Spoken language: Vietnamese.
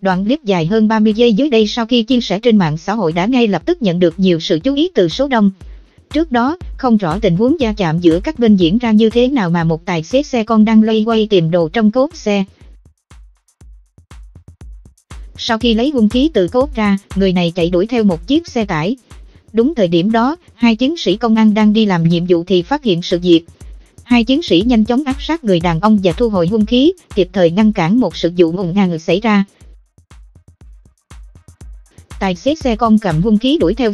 Đoạn clip dài hơn 30 giây dưới đây sau khi chia sẻ trên mạng xã hội đã ngay lập tức nhận được nhiều sự chú ý từ số đông. Trước đó, không rõ tình huống va chạm giữa các bên diễn ra như thế nào mà một tài xế xe con đang lây quay tìm đồ trong cốp xe. Sau khi lấy hung khí từ cốp ra, người này chạy đuổi theo một chiếc xe tải. Đúng thời điểm đó, hai chiến sĩ công an đang đi làm nhiệm vụ thì phát hiện sự việc. Hai chiến sĩ nhanh chóng áp sát người đàn ông và thu hồi hung khí, kịp thời ngăn cản một sự vụ ồn ào xảy ra. Tài xế xe con cầm hung khí đuổi theo.